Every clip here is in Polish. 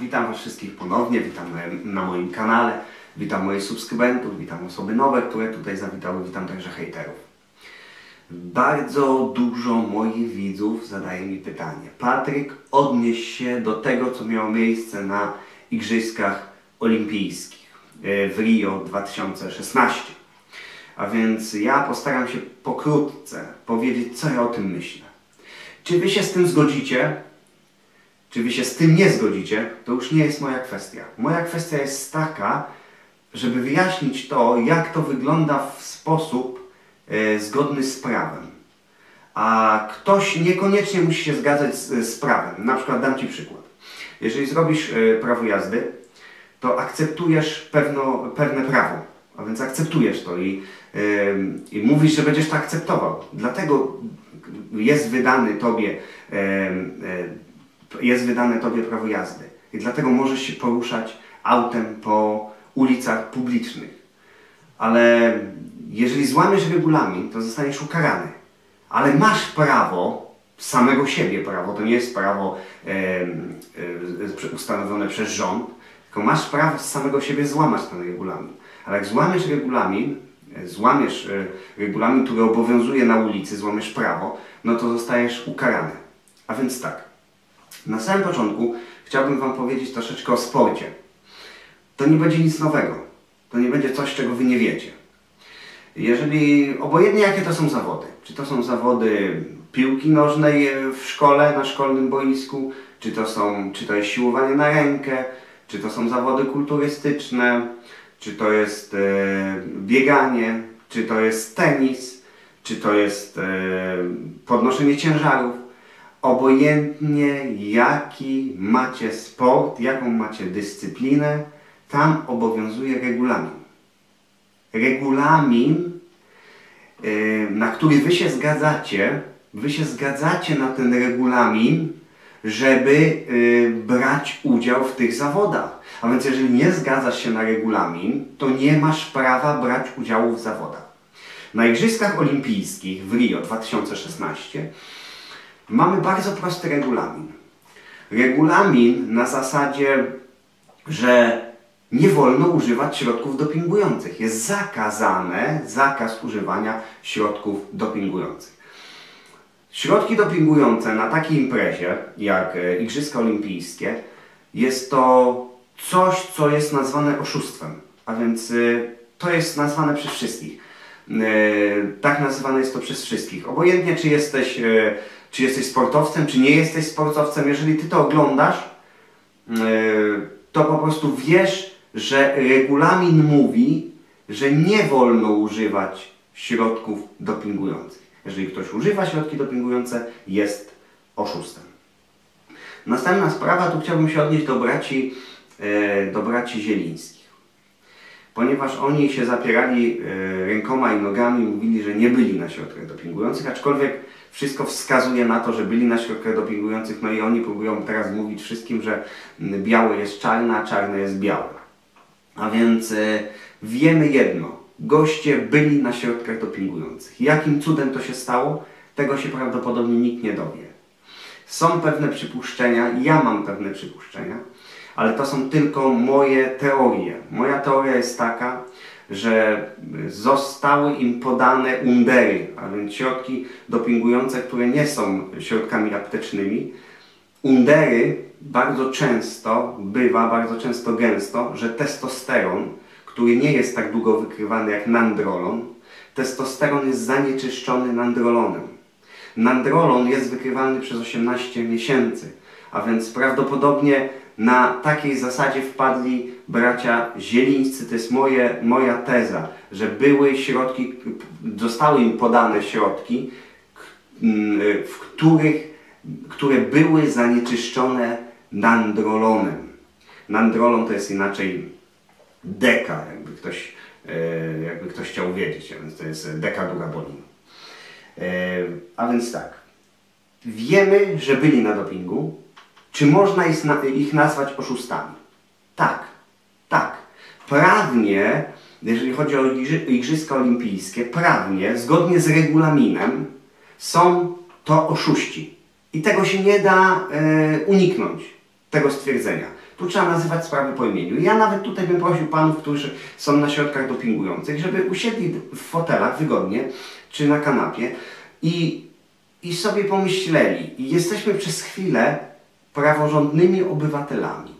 Witam Was wszystkich ponownie, witam na, moim kanale, witam moich subskrybentów, witam osoby nowe, które tutaj zawitały, witam także hejterów. Bardzo dużo moich widzów zadaje mi pytanie. Patryk, odnieś się do tego, co miało miejsce na Igrzyskach Olimpijskich e, w Rio 2016. A więc ja postaram się pokrótce powiedzieć, co ja o tym myślę. Czy Wy się z tym zgodzicie? Czy Wy się z tym nie zgodzicie? To już nie jest moja kwestia. Moja kwestia jest taka, żeby wyjaśnić to, jak to wygląda w sposób e, zgodny z prawem. A ktoś niekoniecznie musi się zgadzać z, z prawem. Na przykład dam Ci przykład. Jeżeli zrobisz e, prawo jazdy, to akceptujesz pewno, pewne prawo. A więc akceptujesz to i, e, i mówisz, że będziesz to akceptował. Dlatego jest wydany Tobie e, e, jest wydane Tobie prawo jazdy. I dlatego możesz się poruszać autem po ulicach publicznych. Ale jeżeli złamiesz regulamin, to zostaniesz ukarany. Ale masz prawo, samego siebie prawo, to nie jest prawo e, e, ustanowione przez rząd, tylko masz prawo z samego siebie złamać ten regulamin. Ale jak złamiesz regulamin, złamiesz e, regulamin, który obowiązuje na ulicy, złamiesz prawo, no to zostajesz ukarany. A więc tak, na samym początku chciałbym Wam powiedzieć troszeczkę o sporcie. To nie będzie nic nowego. To nie będzie coś, czego Wy nie wiecie. Jeżeli, obojętnie jakie to są zawody, czy to są zawody piłki nożnej w szkole, na szkolnym boisku, czy to, są, czy to jest siłowanie na rękę, czy to są zawody kulturystyczne, czy to jest e, bieganie, czy to jest tenis, czy to jest e, podnoszenie ciężarów obojętnie jaki macie sport, jaką macie dyscyplinę, tam obowiązuje regulamin. Regulamin, y, na który wy się zgadzacie, wy się zgadzacie na ten regulamin, żeby y, brać udział w tych zawodach. A więc jeżeli nie zgadzasz się na regulamin, to nie masz prawa brać udziału w zawodach. Na Igrzyskach Olimpijskich w Rio 2016 mamy bardzo prosty regulamin. Regulamin na zasadzie, że nie wolno używać środków dopingujących. Jest zakazane zakaz używania środków dopingujących. Środki dopingujące na takiej imprezie jak e, Igrzyska Olimpijskie jest to coś, co jest nazwane oszustwem. A więc e, to jest nazwane przez wszystkich. E, tak nazywane jest to przez wszystkich. Obojętnie czy jesteś czy jesteś sportowcem, czy nie jesteś sportowcem, jeżeli ty to oglądasz, e, to po prostu wiesz, że regulamin mówi, że nie wolno używać środków dopingujących. Jeżeli ktoś używa środki dopingujące, jest oszustem. Następna sprawa, tu chciałbym się odnieść do braci, e, do braci Zielińskich. Ponieważ oni się zapierali e, rękoma i nogami, mówili, że nie byli na środkach dopingujących, aczkolwiek wszystko wskazuje na to, że byli na środkach dopingujących, no i oni próbują teraz mówić wszystkim, że białe jest czarne, a czarne jest białe. A więc e, wiemy jedno, goście byli na środkach dopingujących. Jakim cudem to się stało? Tego się prawdopodobnie nikt nie dowie. Są pewne przypuszczenia, ja mam pewne przypuszczenia, ale to są tylko moje teorie. Moja teoria jest taka, że zostały im podane undery, a więc środki dopingujące, które nie są środkami aptecznymi. Undery bardzo często bywa, bardzo często gęsto, że testosteron, który nie jest tak długo wykrywany jak nandrolon, testosteron jest zanieczyszczony nandrolonem. Nandrolon jest wykrywany przez 18 miesięcy, a więc prawdopodobnie na takiej zasadzie wpadli bracia Zielińscy. To jest moje, moja teza, że były środki, zostały im podane środki, w których, które były zanieczyszczone nandrolonem. Nandrolon to jest inaczej deka, jakby ktoś, e, jakby ktoś chciał wiedzieć, a więc to jest deka durabolin. E, a więc tak, wiemy, że byli na dopingu, czy można ich nazwać oszustami? Tak, tak. Prawnie, jeżeli chodzi o Igrzyska Olimpijskie, prawnie, zgodnie z regulaminem, są to oszuści. I tego się nie da e, uniknąć. tego stwierdzenia. Tu trzeba nazywać sprawy po imieniu. Ja nawet tutaj bym prosił panów, którzy są na środkach dopingujących, żeby usiedli w fotelach wygodnie, czy na kanapie i, i sobie pomyśleli. I jesteśmy przez chwilę praworządnymi obywatelami.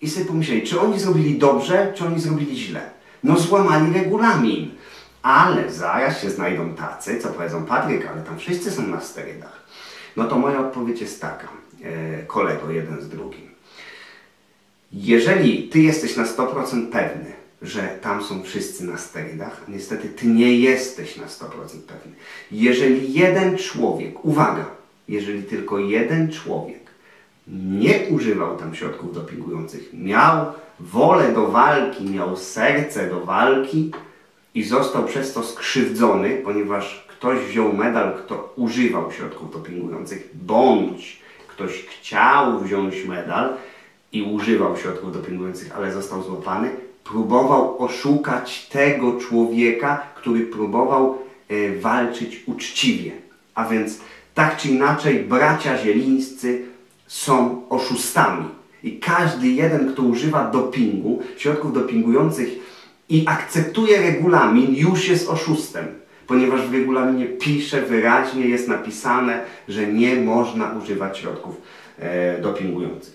I sobie pomyśleli, czy oni zrobili dobrze, czy oni zrobili źle. No złamali regulamin. Ale zaraz się znajdą tacy, co powiedzą, Patryk, ale tam wszyscy są na sterydach. No to moja odpowiedź jest taka, e, kolego, jeden z drugim. Jeżeli ty jesteś na 100% pewny, że tam są wszyscy na sterydach, a niestety ty nie jesteś na 100% pewny. Jeżeli jeden człowiek, uwaga, jeżeli tylko jeden człowiek nie używał tam środków dopingujących, miał wolę do walki, miał serce do walki i został przez to skrzywdzony, ponieważ ktoś wziął medal, kto używał środków dopingujących, bądź ktoś chciał wziąć medal i używał środków dopingujących, ale został złapany, próbował oszukać tego człowieka, który próbował e, walczyć uczciwie. A więc tak czy inaczej bracia zielińscy są oszustami. I każdy jeden, kto używa dopingu, środków dopingujących i akceptuje regulamin, już jest oszustem. Ponieważ w regulaminie pisze wyraźnie, jest napisane, że nie można używać środków e, dopingujących.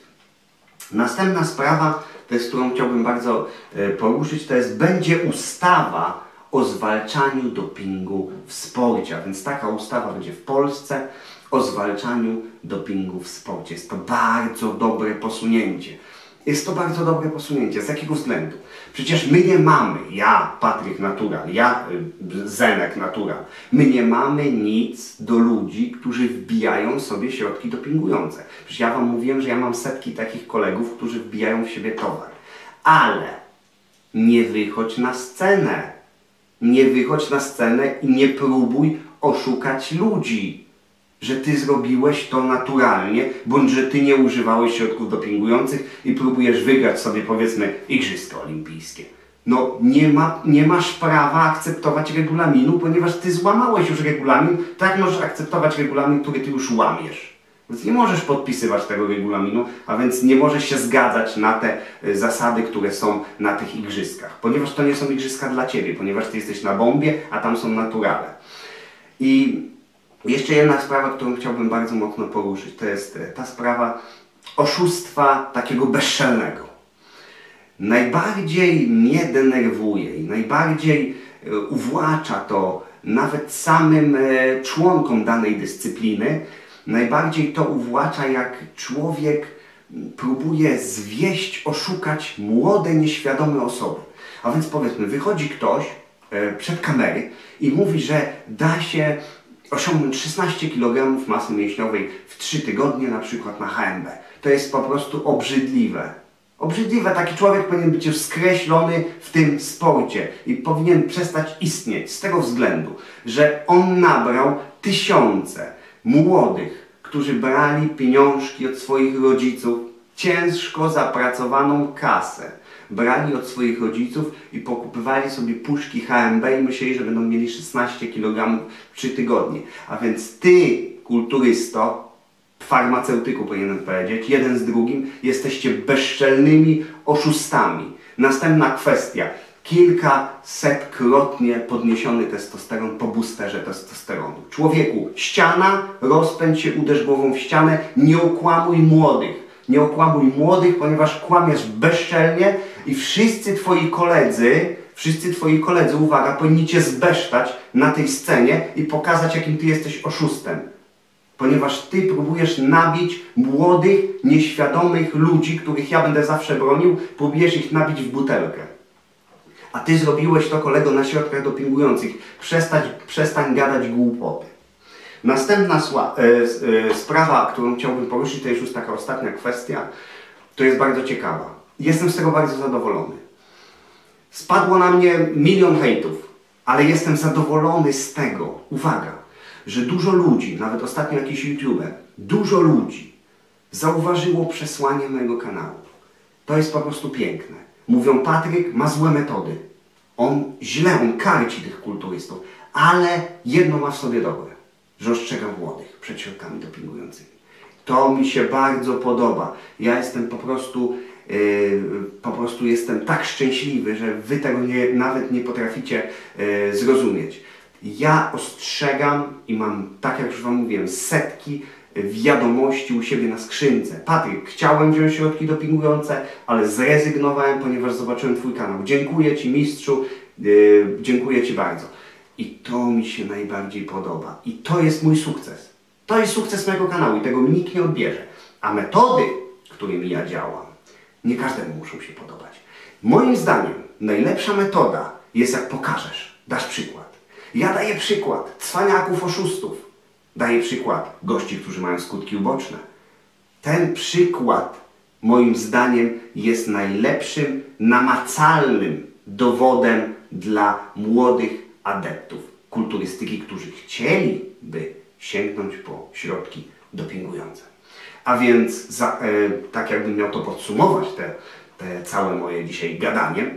Następna sprawa, to jest, którą chciałbym bardzo e, poruszyć, to jest będzie ustawa o zwalczaniu dopingu w sporcie. A więc taka ustawa będzie w Polsce o zwalczaniu dopingu w sporcie. Jest to bardzo dobre posunięcie. Jest to bardzo dobre posunięcie. Z jakiego względu? Przecież my nie mamy, ja, Patryk Natural, ja, y, Zenek Natural, my nie mamy nic do ludzi, którzy wbijają sobie środki dopingujące. Przecież ja Wam mówiłem, że ja mam setki takich kolegów, którzy wbijają w siebie towar. Ale nie wychodź na scenę. Nie wychodź na scenę i nie próbuj oszukać ludzi że ty zrobiłeś to naturalnie, bądź że ty nie używałeś środków dopingujących i próbujesz wygrać sobie powiedzmy Igrzyska Olimpijskie. No nie, ma, nie masz prawa akceptować regulaminu, ponieważ ty złamałeś już regulamin, tak możesz akceptować regulamin, który ty już łamiesz. Więc nie możesz podpisywać tego regulaminu, a więc nie możesz się zgadzać na te y, zasady, które są na tych igrzyskach. Ponieważ to nie są igrzyska dla ciebie, ponieważ ty jesteś na bombie, a tam są naturale. I jeszcze jedna sprawa, którą chciałbym bardzo mocno poruszyć, to jest e, ta sprawa oszustwa takiego bezczelnego. Najbardziej mnie denerwuje i najbardziej e, uwłacza to nawet samym e, członkom danej dyscypliny, najbardziej to uwłacza, jak człowiek próbuje zwieść, oszukać młode, nieświadome osoby. A więc powiedzmy, wychodzi ktoś przed kamery i mówi, że da się osiągnąć 16 kg masy mięśniowej w 3 tygodnie, na przykład na HMB. To jest po prostu obrzydliwe. Obrzydliwe. Taki człowiek powinien być już skreślony w tym sporcie i powinien przestać istnieć z tego względu, że on nabrał tysiące młodych, którzy brali pieniążki od swoich rodziców, ciężko zapracowaną kasę brali od swoich rodziców i pokupywali sobie puszki HMB i myśleli, że będą mieli 16 kg w 3 tygodnie. A więc ty, kulturysto, farmaceutyku powinienem powiedzieć, jeden z drugim, jesteście bezczelnymi oszustami. Następna kwestia. Kilkasetkrotnie podniesiony testosteron po boosterze testosteronu. Człowieku, ściana, rozpędź się, uderz głową w ścianę, nie okłamuj młodych. Nie okłamuj młodych, ponieważ kłamiesz bezczelnie i wszyscy twoi koledzy, wszyscy twoi koledzy, uwaga, powinni cię zbesztać na tej scenie i pokazać, jakim ty jesteś oszustem. Ponieważ ty próbujesz nabić młodych, nieświadomych ludzi, których ja będę zawsze bronił, próbujesz ich nabić w butelkę. A ty zrobiłeś to, kolego, na środkach dopingujących. Przestań, gadać głupoty. Następna e, e, sprawa, którą chciałbym poruszyć, to jest już taka ostatnia kwestia, to jest bardzo ciekawa. Jestem z tego bardzo zadowolony. Spadło na mnie milion hejtów, ale jestem zadowolony z tego, uwaga, że dużo ludzi, nawet ostatnio jakiś youtuber, dużo ludzi zauważyło przesłanie mojego kanału. To jest po prostu piękne. Mówią, Patryk ma złe metody. On źle, on karci tych kulturystów, ale jedno ma w sobie dobre, że ostrzega młodych przed środkami dopingującymi. To mi się bardzo podoba. Ja jestem po prostu, po prostu jestem tak szczęśliwy, że wy tego nie, nawet nie potraficie yy, zrozumieć. Ja ostrzegam i mam, tak jak już wam mówiłem, setki wiadomości u siebie na skrzynce. Patryk, chciałem wziąć środki dopingujące, ale zrezygnowałem, ponieważ zobaczyłem Twój kanał. Dziękuję Ci, mistrzu, yy, dziękuję Ci bardzo. I to mi się najbardziej podoba. I to jest mój sukces. To jest sukces mojego kanału i tego mi nikt nie odbierze. A metody, którymi ja działam, nie każdemu muszą się podobać. Moim zdaniem najlepsza metoda jest jak pokażesz, dasz przykład. Ja daję przykład cwaniaków, oszustów. Daję przykład gości, którzy mają skutki uboczne. Ten przykład, moim zdaniem, jest najlepszym, namacalnym dowodem dla młodych adeptów kulturystyki, którzy chcieliby sięgnąć po środki dopingujące. A więc, za, e, tak jakbym miał to podsumować, te, te całe moje dzisiaj gadanie,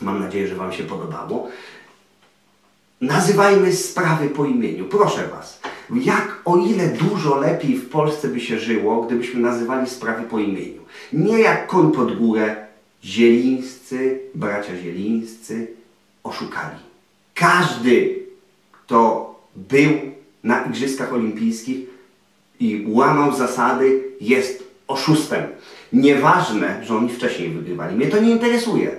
mam nadzieję, że Wam się podobało. Nazywajmy sprawy po imieniu. Proszę Was, jak o ile dużo lepiej w Polsce by się żyło, gdybyśmy nazywali sprawy po imieniu. Nie jak koń pod górę, zielińscy, bracia zielińscy oszukali. Każdy, kto był na Igrzyskach Olimpijskich i łamał zasady, jest oszustem. Nieważne, że oni wcześniej wygrywali. Mnie to nie interesuje.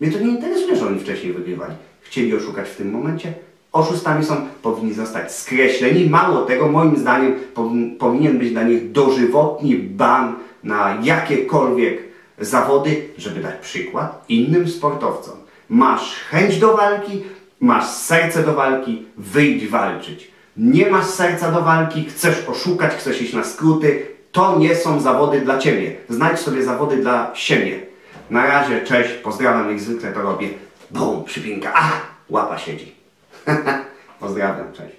Mnie to nie interesuje, że oni wcześniej wygrywali. Chcieli oszukać w tym momencie? Oszustami są, powinni zostać skreśleni. Mało tego, moim zdaniem, powinien być dla nich dożywotni ban na jakiekolwiek zawody, żeby dać przykład innym sportowcom. Masz chęć do walki, masz serce do walki, wyjdź walczyć. Nie masz serca do walki, chcesz oszukać, chcesz iść na skróty, to nie są zawody dla Ciebie. Znajdź sobie zawody dla siebie. Na razie, cześć, pozdrawiam, jak zwykle to robię. Bum, przypinka, a, łapa siedzi. Pozdrawiam, cześć.